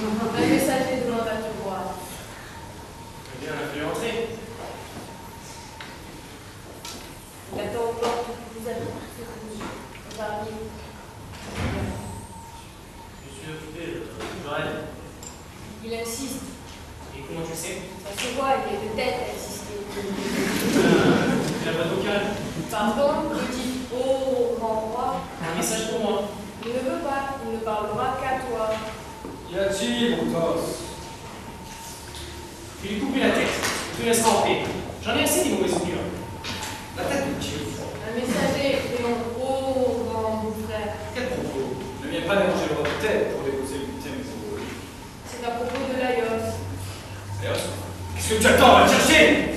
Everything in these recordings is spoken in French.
Thank you. 就全靠自信。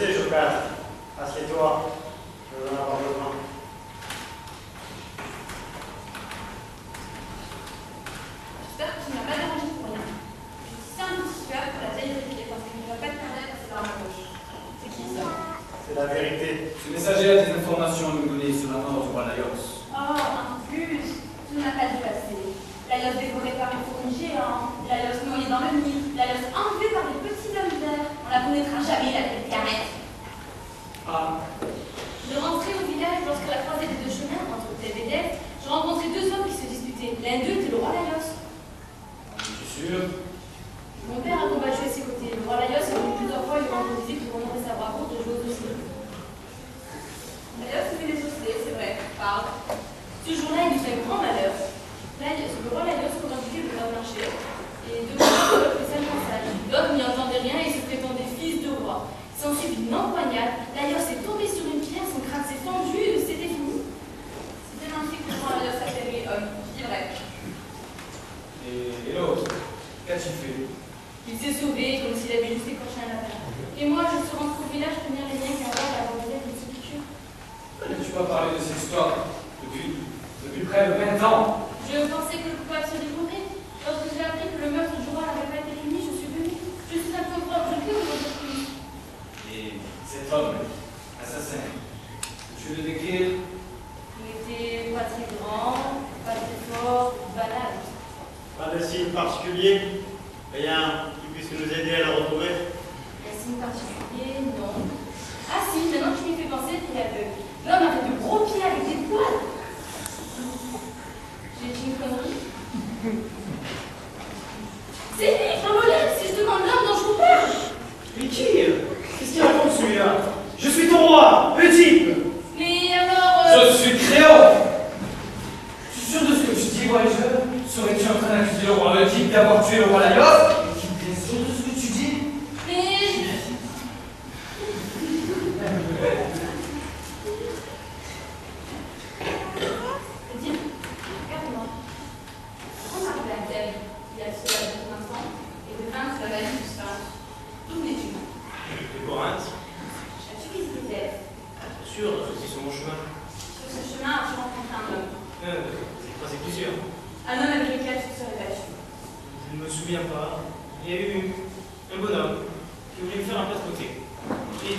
faisais, je casse. Assieds-toi, je vais en avoir besoin. J'espère que tu n'as pas dérangé pour rien. Je suis simple super pour la vieille vérité parce qu'il ne va pas te permettre à la gauche. C'est qui ça C'est la vérité. Ce messager a des informations à nous donner sur la mort du roi Laios. Oh, en plus, tu n'as pas dû passer. Laios dévoré par une fourmi géant, Laios noyé dans le Nil, Laios enlevé connaîtra jamais la ville Gareth. Ah. De rentrer au village lorsque la croisée des deux chemins entre Thèbes et Delphes, j'ai rencontré deux hommes qui se disputaient. L'un d'eux était le roi Laios. Je suis sûr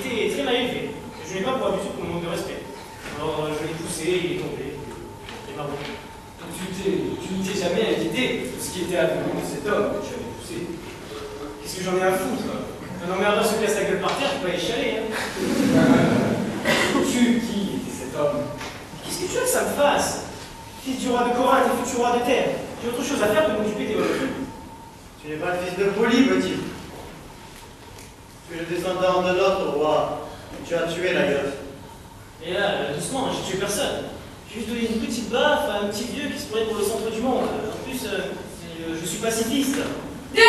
été très mal élevé. Je n'ai pas pour habitude mon manque de respect. Alors euh, je l'ai poussé, il est tombé, il est. Tu ne t'es jamais inquiété de ce qui était advenu de cet homme que tu avais poussé. Qu'est-ce que j'en ai à foutre hein Un emmerdeur se casse la gueule par terre, tu peux échaler. Hein tu, qui était cet homme? Qu'est-ce que tu veux que ça me fasse? Fils du roi de Corinthe et futur roi de terre, j'ai autre chose à faire que de m'occuper des vols. Tu n'es pas le fils de Poli, petit le descendant de l'autre roi. Tu as tué la gueule. Et là, euh, doucement, j'ai tué personne. J'ai juste donné une petite baffe à un petit vieux qui se prenait pour le centre du monde. Euh, en plus, euh, je suis pacifiste. De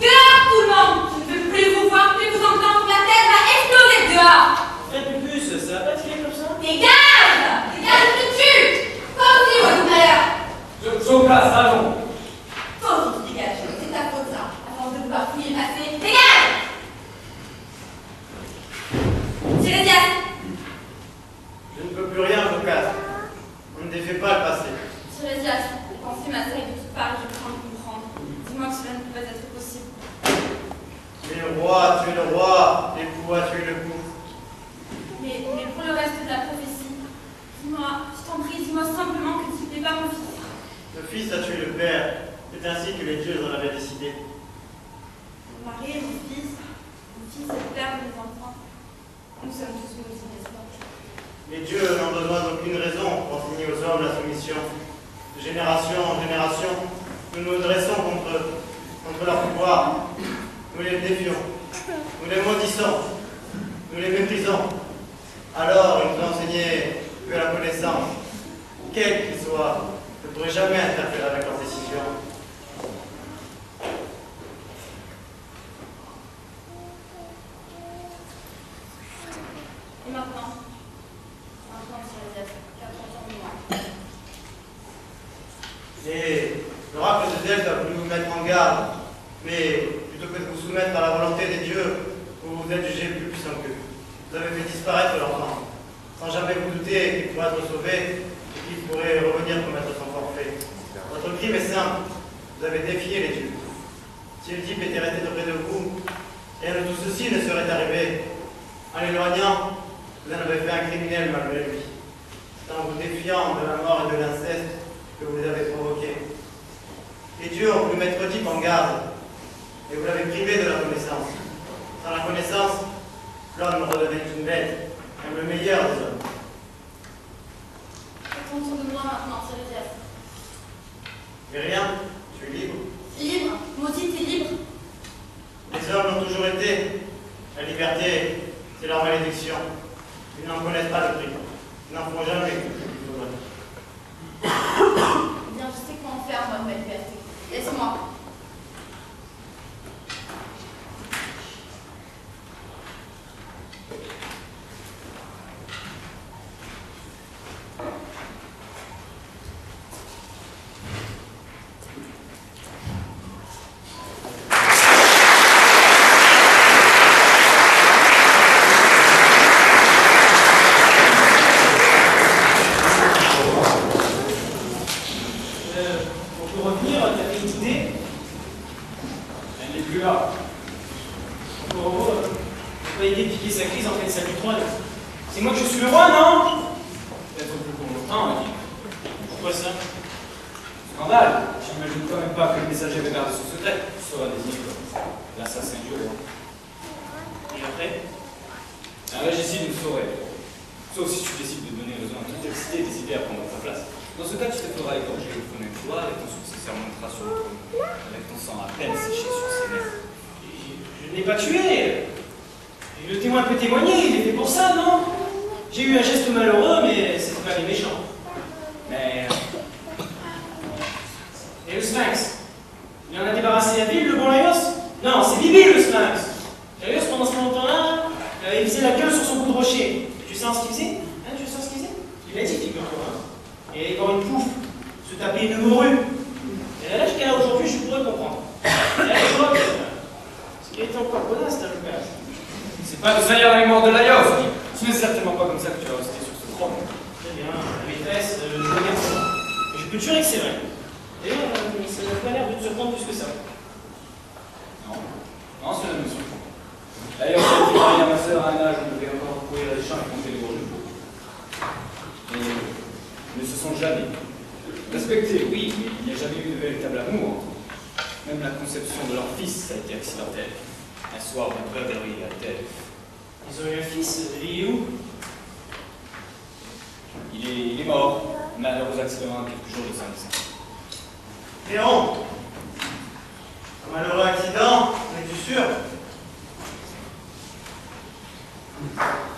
Dehors, tout le monde Je ne veux plus vous voir, plus vous entendre, la tête va exploser dehors Faites plus, ça va pas tirer comme ça Dégage Dégage, je te tue Pas au niveau Je vous passe, allons quel qu'il soit, ne pourrait jamais interférer avec leurs décisions. Et maintenant Maintenant, Tiresias, qu'attends-tu de moi Et l'oracle de Delphes a voulu vous mettre en garde, mais plutôt que de vous soumettre à la volonté des dieux, vous vous êtes jugé plus puissant qu'eux. Vous avez fait disparaître l'enfant, sans jamais vous douter qu'il pourrait être sauvé et qu'il pourrait revenir commettre son forfait. Votre crime est simple, vous avez défié les dieux. Si le type était resté auprès de vous, rien de tout ceci ne serait arrivé. En l'éloignant, vous en avez fait un criminel malgré lui. C'est en vous défiant de la mort et de l'inceste que vous les avez provoqués. Les dieux ont voulu mettre Oedipe en garde, et vous l'avez privé de la connaissance. Sans la connaissance, l'homme redevait une bête, même le meilleur des hommes. Qu'attends-tu de moi maintenant, Tiresias Mais rien, tu es libre. Libre Maudit et libre Les hommes l'ont toujours été. La liberté, c'est leur malédiction. Ils n'en connaissent pas le prix. Ils n'en feront jamais le prix du faudrait. Eh bien, je sais quoi en faire, moi, de ma liberté. Laisse-moi. Euh, on peut revenir, t'avais une idée Elle n'est plus là. Peut revoir. On peut aider piquer sa crise en fait sa du trône. C'est moi que je suis le roi, non? Peut-être plus longtemps, on dit. Pourquoi ça? Scandale J'imagine quand même pas que le messager avait gardé son secret. sera désigné comme l'assassin du roi. Et après? Un régicide ne saurait. Sauf si tu décides de donner raison à toute la cité et décider à prendre ta place. Dans ce cas, tu te feras égorger au fond d'un couloir et ton sur le avec ton sang à peine séché sur ses lèvres. Je ne l'ai pas tué. Le témoin peut témoigner, il est fait pour ça, non? J'ai eu un geste malheureux, mais c'était pas des méchants. Mais Et le sphinx? Il en a débarrassé la ville, le bon Laios? Non, c'est Bibi le sphinx Laios, pendant ce temps-là, il avait visé la gueule sur son bout de rocher. Tu sais ce qu'il faisait? Hein, tu sais ce qu'il faisait? Il a dit, figure-toi. Hein. Et il quand une pouffe, se taper une morue. Et à l'âge qu'elle a aujourd'hui, je pourrais comprendre. Et à l'époque, qui un c'est pas de salir la mémoire de Laios, dit. Ce n'est certainement pas comme ça que tu vas rester sur ce trône. Très bien, la maîtresse, euh, je regarde ça. Et je peux te jurer que c'est vrai. D'ailleurs, euh, ça n'a pas l'air de te surprendre plus que ça. Non, non, cela ne me surprend pas. D'ailleurs, j'ai été marié à ma sœur à un âge où on devait encore courir les champs et compter les gros jours. Et ils ne se sont jamais respectés, oui, mais il n'y a jamais eu de véritable amour. Même la conception de leur fils a été accidentelle. Un soir de braderie à Thèbes. Ils ont eu un fils, où? Il est, il est mort, malheureux accident quelques jours de sa naissance. Théon Un malheureux accident, en es-tu sûr?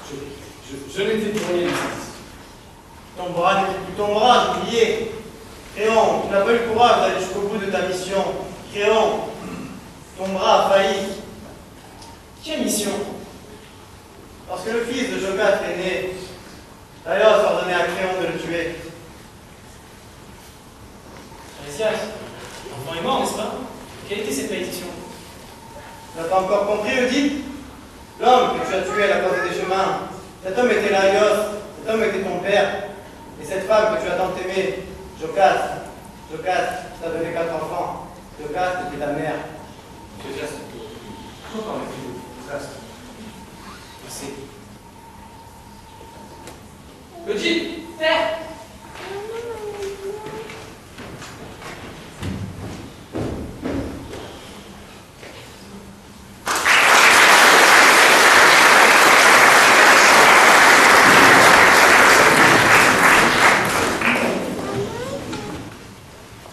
Je, je, je n'étais pour rien ici. Ton bras n'était tu n'as pas eu le courage d'aller jusqu'au bout de ta mission. Créon, ton bras a failli. Quelle mission? Parce que le fils de Jocat est né. D'ailleurs, ordonné à Créon de le tuer. Tiresias, l'enfant est mort, n'est-ce pas? Quelle était cette malédiction? Tu n'as pas encore compris, Oedipe L'homme que tu as tué à la croisée des chemins, cet homme était Laios, cet homme était ton père. Et cette femme que tu as tant aimée, Jocat, Jocat, t'a donné quatre enfants. Jocat était ta mère. Pourquoi parlez-vous Petit Père,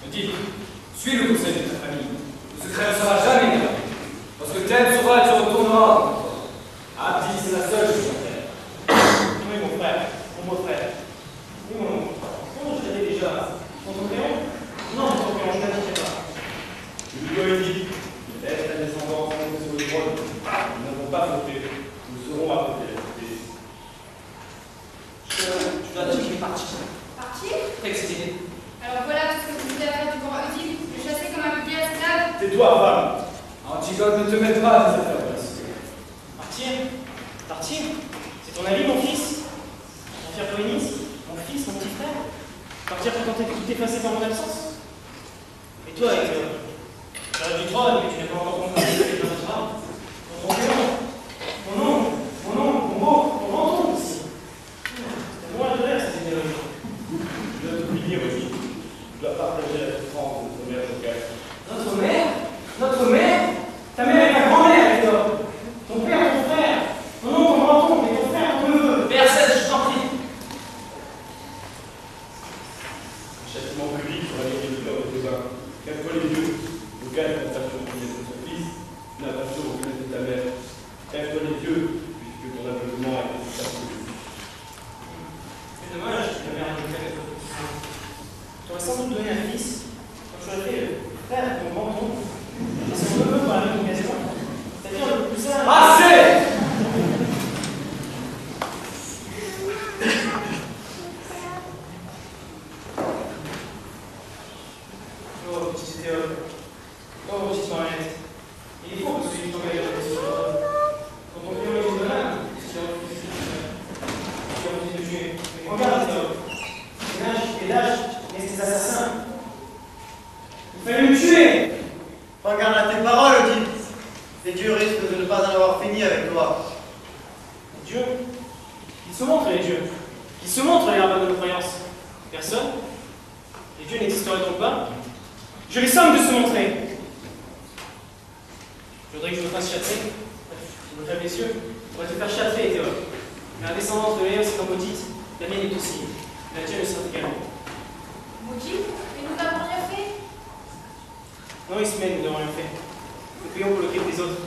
Petit, suis le conseil de ta famille. Le secret ne sera jamais gardé. Lorsque Thèbes saura, tu retourneras. Abdi, c'est la seule chose à faire. Oui, mon frère, mon beau-frère. Oui, mon oncle. Comment je l'avais déjà Dans ton crayon Non, dans ton crayon, je n'indiquerai pas. Tu lui as dit, laisse ta descendance monter sur le trône. Nous n'avons pas fauté. Nous serons à côté. Je, je dois dire qu'il est parti. partir Exilé. Alors voilà tout ce que vous avez à faire du grand Oedipe, le chasser comme un petit esclave. Tais-toi, femme. Antigone ne te met pas à des affaires de la société. Partir Partir C'est ton avis, mon fils Mon fier Poénis Mon fils, mon petit frère Partir pour tenter de tout effacer par mon absence? Et toi, Hector? Tu rêves du trône, mais tu n'as pas encore compris ce que notre âme. Mon crayon, mon oncle, mon oncle, mon beau, mon grand-oncle aussi. C'est moi de rêve, cette idéologie. Je dois t'oublier, Wadi. Tu dois partager la souffrance de ton mère locale. Notre mère Notre mère Ta mère est ma grand-mère, Hector Ton père, ton frère Ton oncle, ton grand-oncle, et ton frère, ton neveu Personne, je t'en prie. Un châtiment public sera gagné de l'heure de tes uns. Quatre fois les dieux. Aucun n'a pas sur reconnaître ton fils, n'a pas sur reconnaître ta mère. Quatre fois les dieux, puisque ton aveuglement a été absolu. C'est dommage que la mère ait été avec votre fils. Tu aurais sans doute donné un fils, comme tu aurais fait le frère de ton grand-oncle. Et son neveu par la même occasion. C'est-à-dire le cousin. Assez Oh, petit Théode. Oh, petite Mariette. Il est faux que celui qui t'engage à rester sur le trône. Quand ton client est de l'âme, tu as refusé de tuer. Tu as refusé de tuer. Mais regarde, Théode. Et lâche, et lâche, mais ces assassins. Il fallait le tuer Regarde à tes paroles, Oedipe. Les dieux risquent de ne pas en avoir fini avec toi. Dieu, ils se montrent les dieux. Ils se montrent les rabbins de nos croyances. Personne. Les dieux n'existeraient donc pas. Je les somme de se montrer. Je voudrais que je me fasse châtrer. Je me crève les yeux. On va te faire châtrer, Théode. Mais la descendance de Léos est en maudite. La mienne est aussi. La tienne le sera également. Maudit, mais nous n'avons rien fait. Non, Ismène, nous n'avons rien fait. Nous payons pour le crime des autres.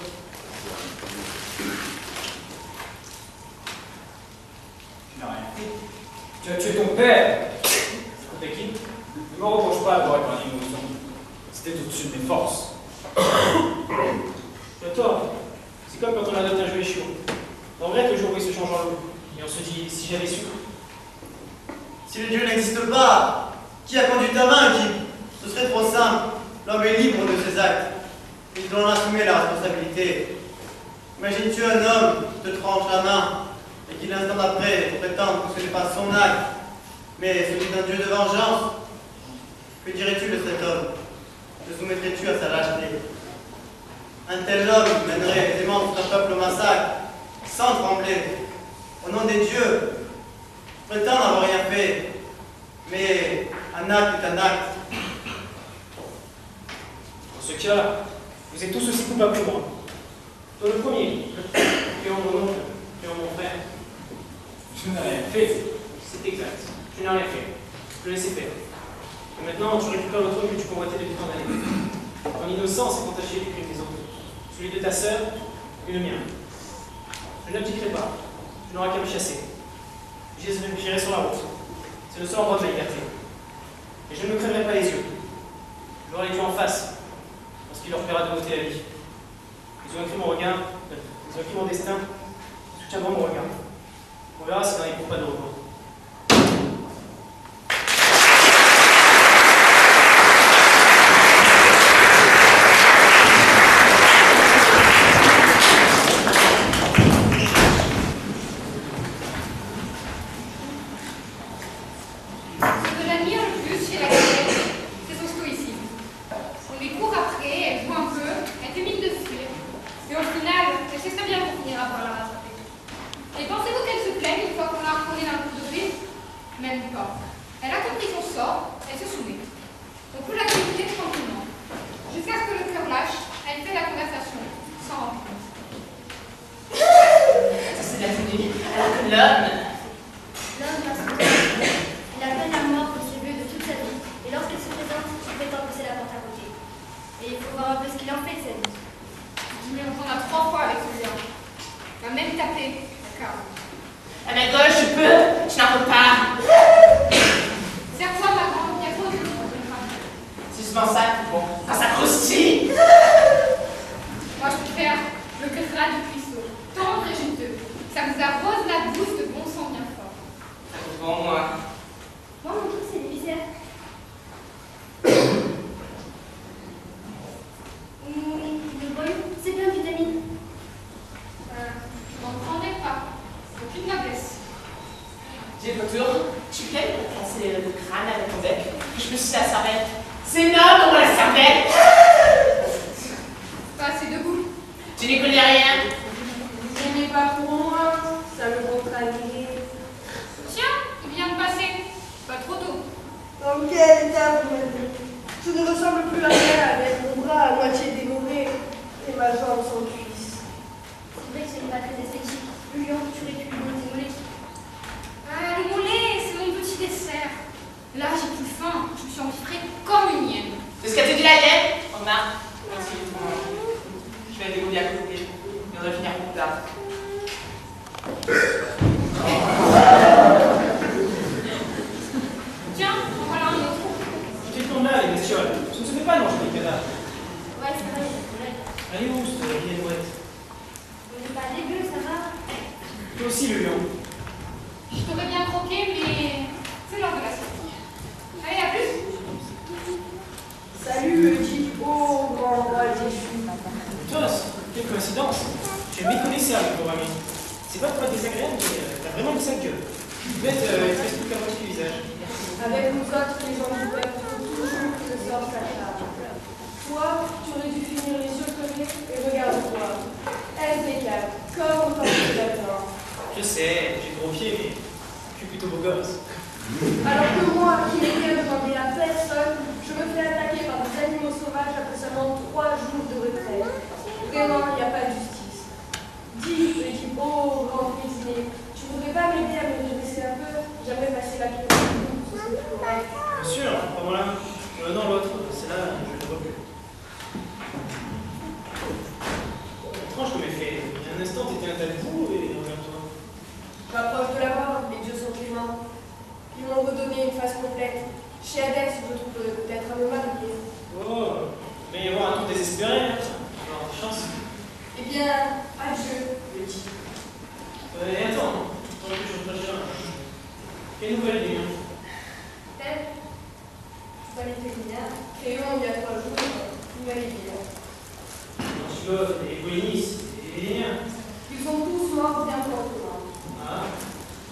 Tu n'as rien fait. Tu as tué ton père. Contre qui Ne me reproche pas d'avoir épargné une émotion. C'était au-dessus de mes forces. Tu as tort. C'est comme quand on adopte un jeu échoué. On regrette le jour où il se change en loup. Et on se dit, si j'avais su. Si le dieu n'existe pas, qui a conduit ta main, Ce serait trop simple. L'homme est libre de ses actes. Il doit en assumer la responsabilité. Imagines-tu un homme qui te tranche la main et qui l'instant d'après prétend que ce n'est pas son acte, mais celui d'un dieu de vengeance Que dirais-tu de cet homme? Te soumettrais-tu à sa lâcheté? Un tel homme mènerait les membres d'un peuple au massacre, sans trembler, au nom des dieux, prétend n'avoir rien fait, mais un acte est un acte. Dans ce cas, vous êtes tous aussi coupables que moi. Toi le premier, puis en mon oncle, en mon frère. Je n'ai rien fait. C'est exact. Tu n'as rien fait. Je laissais faire. Et maintenant, tu récupères le trône que tu convoitais depuis tant d'années. Ton innocence est entachée du crime des autres. Celui de ta sœur et le mien. Je n'abdiquerai pas. Tu n'auras qu'à me chasser. J'irai sur la route. C'est le seul endroit de la liberté. Et je ne me crèverai pas les yeux. voir les dieux en face, qu'il leur plaira de la vie. Ils ont écrit mon regard, ils ont écrit mon destin, soutiendront mon regard. On verra si on n'arrive pas de repos. Là, j'ai plus faim. Je me suis enfilée comme une hyène. C'est ce qu'a dit la hyène Remarque, merci Je vais aller à côté. Et on va finir plus tard. Tiens, en voilà un autre. Tu te là, les bestioles. Ça ne se fait pas de manger des cadavres. Ouais, c'est vrai, c'est vrai. Elle est où, cette vieille mouette On n'est pas dégueu, ça va Toi aussi, le lion. Je t'aurais bien croqué, mais c'est l'heure de la sortie. Allez, à plus. Salut le dit oh grand roi déchu. Tos, quelle coïncidence. Tu es méconnaissable, mon ami. C'est pas pour être désagréable, mais euh, t'as vraiment une sale gueule. Bête, euh, il te reste plus qu'à moitié du visage. Avec nous autres, les gens du peuple, toujours que ce soit sa table. Toi, tu aurais dû finir les yeux collés et regarde-toi. Impeccable, comme au temps de la Je sais, j'ai gros pieds, mais je suis plutôt beau gosse. Alors que moi, qui n'ai rien demandé à personne, je me fais attaquer par des animaux sauvages après seulement trois jours de retraite. Vraiment, il n'y a pas de justice. Dis, dit, oh, grand cuisinier, tu voudrais pas m'aider à me redresser un peu J'aimerais passer la correct. Bien sûr, pas moi là. L'un dans l'autre, c'est là, je ne vois plus. Étrange comme effet. Il y a un instant, t'étais un tas de boue et regarde-toi. J'approche de la mort, les dieux sont cléments. Ils m'ont redonné une face complète. Chez Hadès, je trouverais peut-être à me marier. Oh, mais il y avoir un tour désespéré. Alors, chance. Eh bien, adieu, le dit. Euh, et attends, t'aurais pu changer de Quelle nouvelle du lion Tel, Vanité féminin, Créon, il y a trois jours, il m'avait dit. Antilope, et Polynice, et les liens. Ils sont tous morts bien promptement. Ah,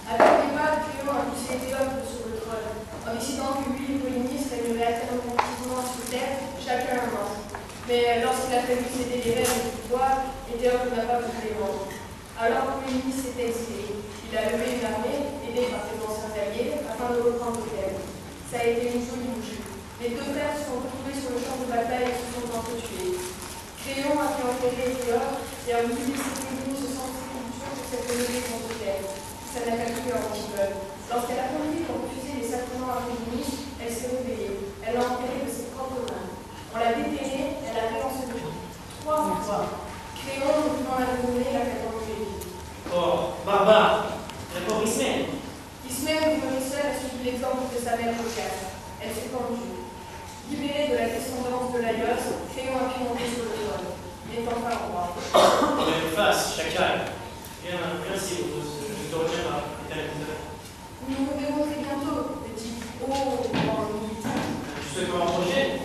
Avec les balles, Créon a poussé Théople sur le trône, en décidant que lui et Polynice régneraient alternativement sur terre, chacun un manche. Mais lorsqu'il a fallu céder les rênes du pouvoir, n'a pas les rendre. Alors Polynice s'est exilé. Il a levé une armée, aidé par ses anciens alliés, afin de reprendre thème. Ça a été une jolie bouchée. Les deux frères se sont retrouvés sur le champ de bataille et se sont entretués. Créon a fait enterrer Théople et a voulu laisser Polynice sans séduction sur cette levée contre terre. Ça n'a pas pu Antibone. Lorsqu'elle a compris qu'on refusait les sacrements à Polynice, elle s'est réveillée. Elle l'a enterré de ses propres mains. On l'a déterré, elle a réensevelie. Trois fois. Créon, pouvant la donner, l'a fait oh, barbare. Ismaël. Ismaël Bourisseur a suivi l'exemple de sa mère Rocasse. Elle s'est pendue. Libérée de la descendance de l'aïeuse, créant un pied sur le sol, n'étant pas roi. Même face, chacal. Rien à merci, je te retiens par Nous vous démontrons bientôt, petit. Oh, grand Je te peux en manger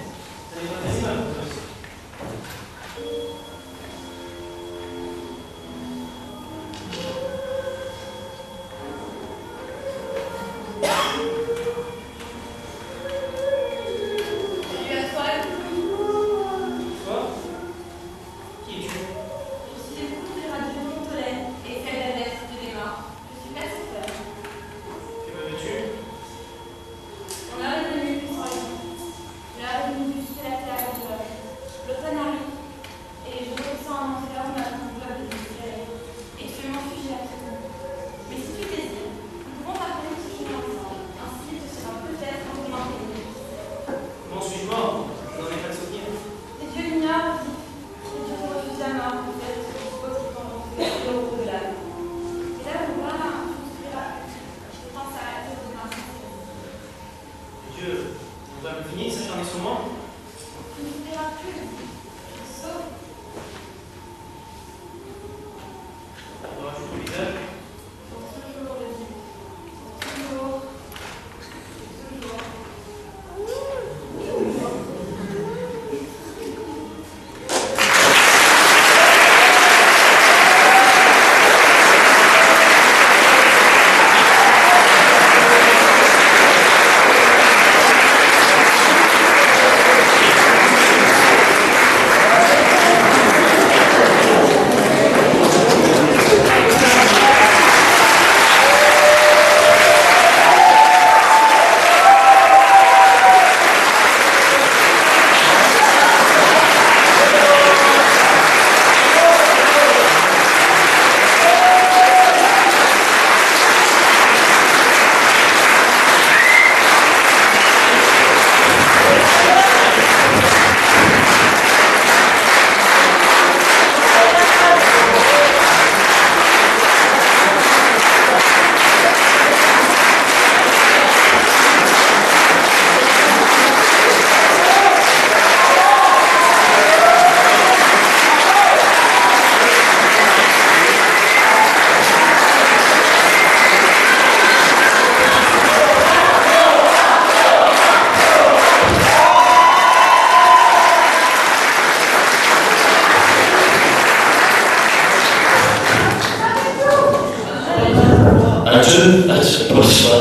was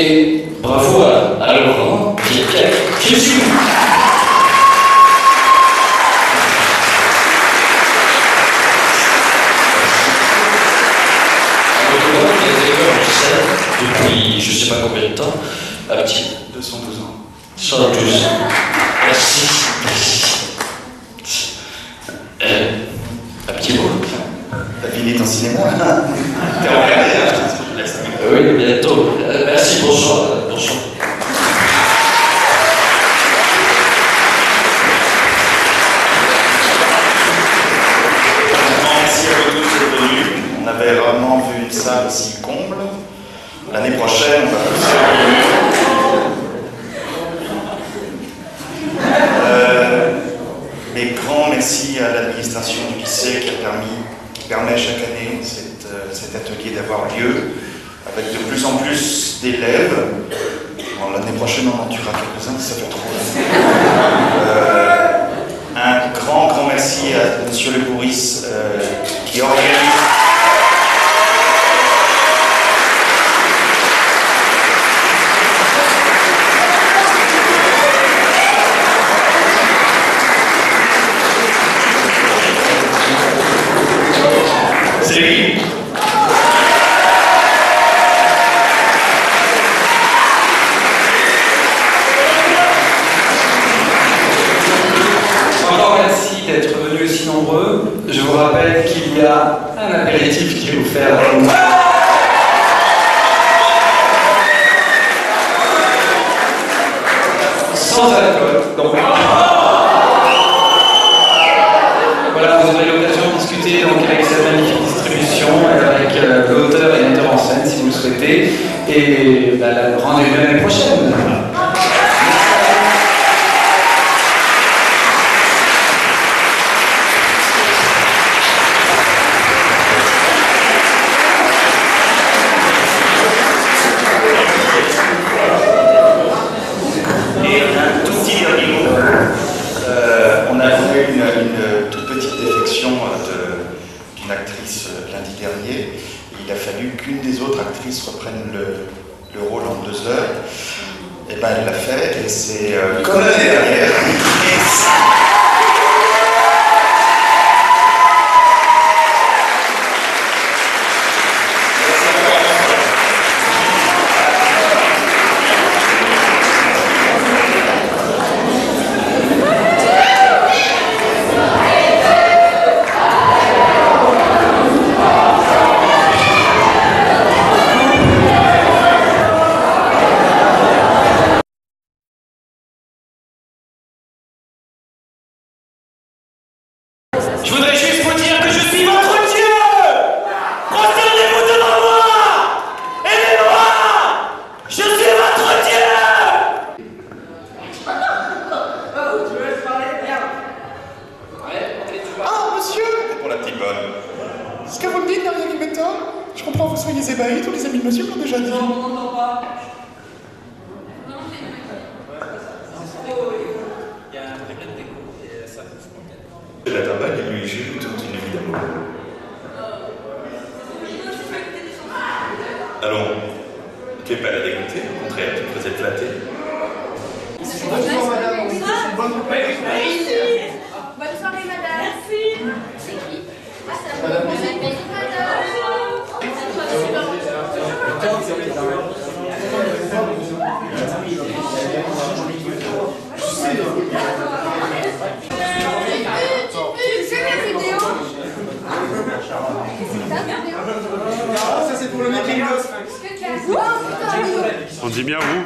Et bravo à, à Laurent, qui, qui, qui, qui chaque année euh, cet, atelier d'avoir lieu avec de plus en plus d'élèves. L'année prochaine, on en tuera quelques-uns, ça fait trop. Euh, un grand, grand merci à M. Le Bourris euh, qui organise. Et bah, la- rendez-vous l'année prochaine. Et un tout petit dernier mot. Euh, on a eu une, une toute petite défection euh, de- d'une actrice euh, lundi dernier. Et il a fallu qu'une des autres actrices reprenne le, le rôle en deux heures. Et ben elle l'a fait et c'est euh, comme l'année dernière. Et c'est- Je voudrais juste vous dire que je suis votre Dieu Prosternez-vous devant moi Aimez-moi Je suis votre Dieu Ah, monsieur Pour la petite bonne. Ce que vous me dites n'a rien qui m'étonne. Je comprends que vous soyez ébahis, tous les amis de monsieur l'ont déjà dit. La tabac, il lui joue toute une vie d'amour. Allons, tu es pas la dégoûtée, au contraire, tu devrais être flatté. Bonjour madame. Bonne Bonne soirée, madame. Merci. C'est qui Ah, c'est la bonne C'est la vidéo Ah, ça c'est pour le making of. On dit bien vous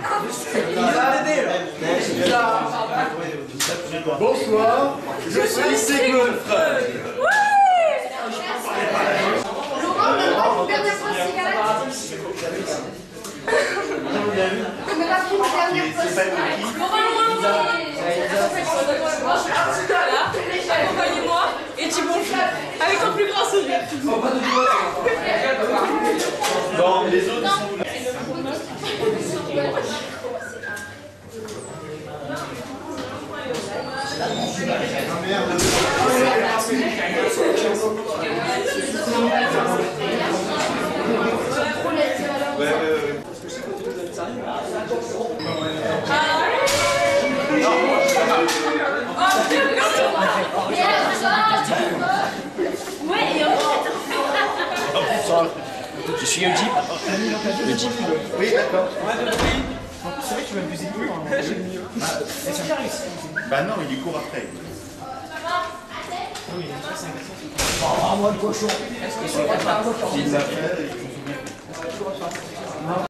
Bonsoir, je suis Sigmund Freud. Laurent, donne-moi une dernière fois de cigarette. Mais pas une dernière fois de cigarette. Accompagnez-moi et tu bonjour avec ton plus grand sourire. Bon, les autres Ouais, ouais, ouais. Ouais, et en Je suis un jeep. Le jeep. Oui, d'accord. C'est vrai que tu m'as abusé de moi. Est-ce qu'il a réussi Bah non, il y court après. Oui, Oh, moi le cochon. Est-ce que c'est